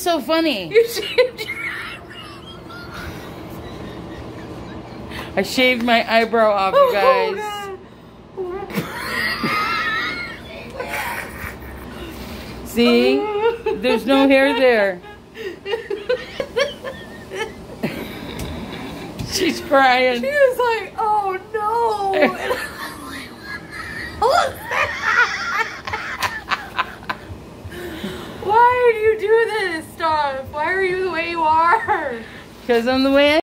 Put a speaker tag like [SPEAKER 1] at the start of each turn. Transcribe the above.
[SPEAKER 1] so funny.
[SPEAKER 2] You shaved your
[SPEAKER 1] I shaved my eyebrow off, you
[SPEAKER 2] Oh,
[SPEAKER 1] guys.
[SPEAKER 2] God.
[SPEAKER 1] See? There's no hair there. She's crying.
[SPEAKER 2] She was like, oh no. And I was like, what was that? Why do you do this stuff? Why are you the way you
[SPEAKER 1] Because I'm the way I